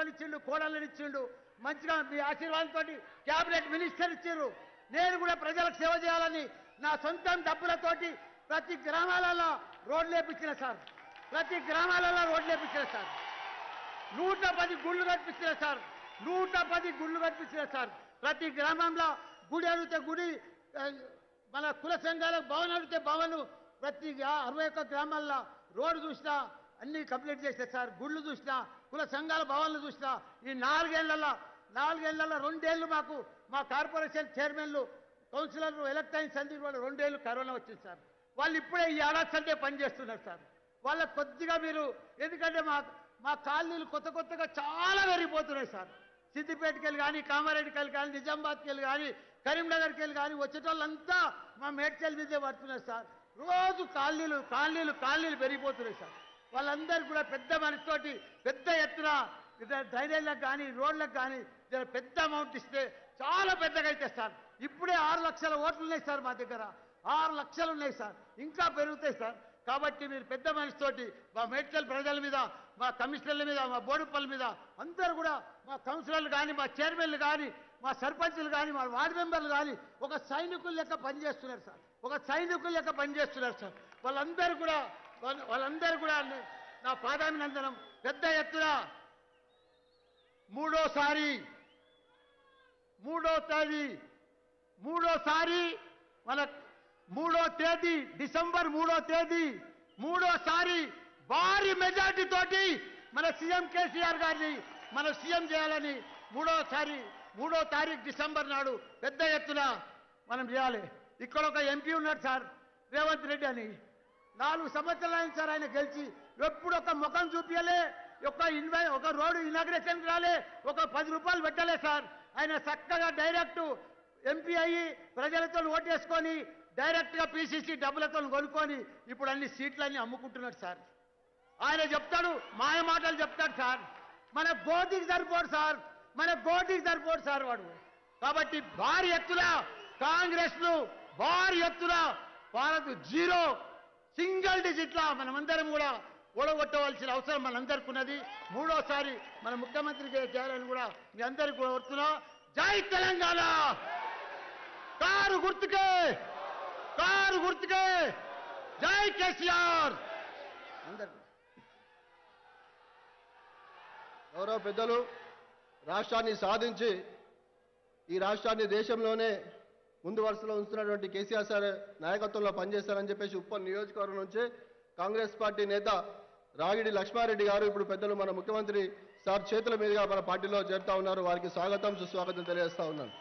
కూతుర్లను ఇచ్చిండు కోడళ్ళని ఇచ్చిండు. మంచిగా మీ ఆశీర్వాదంతో క్యాబినెట్ మినిస్టర్ ఇచ్చారు నేను కూడా ప్రజలకు సేవ చేయాలని నా సొంతం డబ్బులతోటి ప్రతి గ్రామాలలో రోడ్లు వేపించిన సార్. ప్రతి గ్రామాలలో రోడ్లు వేపించిన సార్. నూట పది గుళ్ళు కనిపించిన సార్. నూట పది గుళ్ళు కనిపించిన సార్. ప్రతి గ్రామంలో గుడి అడిగితే గుడి మన కుల సంఘాలకు భవన్ అడిగితే భవన్. ప్రతి అరవై ఒక్క గ్రామాల్లో రోడ్డు చూసినా అన్నీ కంప్లీట్ చేసే సార్ గుళ్ళు చూసినా కుల సంఘాల భవన్లు చూసినా ఈ నాలుగేళ్ళలో నాలుగేళ్ళలో రెండేళ్ళు మాకు మా కార్పొరేషన్ చైర్మన్లు కౌన్సిలర్లు ఎలక్ట్ అయిన సందీప్ వాళ్ళు రెండేళ్ళు కరోనా వచ్చింది సార్. వాళ్ళు ఇప్పుడే ఈ ఏడాది సండే పనిచేస్తున్నారు సార్. వాళ్ళ కొద్దిగా మీరు ఎందుకంటే మా మా కాలనీలు కొత్త కొత్తగా చాలా పెరిగిపోతున్నాయి సార్. సిద్దిపేటకి వెళ్ళి కానీ కామారెడ్డికి వెళ్ళి కానీ నిజామాబాద్కి వెళ్ళి కానీ కరీంనగర్కి వెళ్ళి కానీ వచ్చేటోళ్ళంతా మా మేడ్చల్ మీదే పడుతున్నారు సార్. రోజు కాలనీలు కాలనీలు కాలనీలు పెరిగిపోతున్నాయి సార్. వాళ్ళందరూ కూడా పెద్ద మనసుతోటి పెద్ద ఎత్తున ఇద్దరు డ్రైనేజ్లకు కానీ రోడ్లకు కానీ పెద్ద అమౌంట్ ఇస్తే చాలా పెద్దగా అయితే సార్. ఇప్పుడే ఆరు లక్షల ఓట్లు ఉన్నాయి సార్ మా దగ్గర. ఆరు లక్షలు ఉన్నాయి సార్. ఇంకా పెరుగుతాయి సార్. కాబట్టి మీరు పెద్ద మనిషితోటి మా మెడికల్ ప్రజల మీద మా కమిషనర్ల మీద మా బోడుపల్ల మీద అందరూ కూడా మా కౌన్సిలర్లు కానీ మా చైర్మన్లు కానీ మా సర్పంచులు కానీ మా వార్డు మెంబర్లు కానీ ఒక సైనికుల లెక్క పనిచేస్తున్నారు సార్. ఒక సైనికుల లెక్క పనిచేస్తున్నారు సార్. వాళ్ళందరూ కూడా వాళ్ళందరూ కూడా నా పాదాభినందనం. పెద్ద ఎత్తున మూడోసారి మూడో తేదీ మూడోసారి మన మూడో తేదీ డిసెంబర్ మూడో తేదీ మూడోసారి భారీ మెజార్టీ తోటి మన సీఎం కేసీఆర్ గారిని మన సీఎం చేయాలని మూడోసారి మూడో తారీఖు డిసెంబర్ నాడు పెద్ద ఎత్తున మనం చేయాలి. ఇక్కడ ఒక ఎంపీ ఉన్నాడు సార్ రేవంత్ రెడ్డి అని. నాలుగు సంవత్సరాలు అయింది సార్ ఆయన గెలిచి. ఎప్పుడు ఒక ముఖం చూపించలే ఒక ఇన్వై ఒక రోడ్డు ఇనాగ్రేషన్ రాలే ఒక పది రూపాయలు పెట్టలే సార్. ఆయన చక్కగా డైరెక్ట్ ఎంపీ అయ్యి ప్రజలతో ఓటేసుకొని డైరెక్ట్గా పీసీసీ డబ్బులతో కొనుక్కొని ఇప్పుడు అన్ని సీట్లన్నీ అమ్ముకుంటున్నాడు సార్. ఆయన చెప్తాడు మాయ మాటలు చెప్తాడు సార్. మన గోటికి సరిపోడు సార్. మన గోటికి సరిపోడు సార్ వాడు. కాబట్టి భారీ ఎత్తున కాంగ్రెస్ను భారీ ఎత్తున భారత్ జీరో సింగిల్ డిజిట్లా మనమందరం కూడా ఓడగొట్టవలసిన అవసరం మనందరికి ఉన్నది మూడోసారి మన ముఖ్యమంత్రి చేయాలని కూడా మీ అందరికి కూడా వస్తున్నా జై తెలంగాణ! కారు గుర్తుకే! కారు గుర్తుకే! జై కేసీఆర్! అందరు గౌరవ పెద్దలు రాష్ట్రాన్ని సాధించి ఈ రాష్ట్రాన్ని దేశంలోనే ముందు వరుసలో ఉంచుతున్నటువంటి కేసీఆర్ సార్ నాయకత్వంలో పనిచేస్తారని చెప్పేసి ఉప్పల్ నియోజకవర్గం నుంచి కాంగ్రెస్ పార్టీ నేత రాగిడి లక్ష్మారెడ్డి గారు ఇప్పుడు పెద్దలు మన ముఖ్యమంత్రి సార్ చేతుల మీదుగా మన పార్టీలో చేరుతా ఉన్నారు. వారికి స్వాగతం సుస్వాగతం తెలియజేస్తా ఉన్నాను.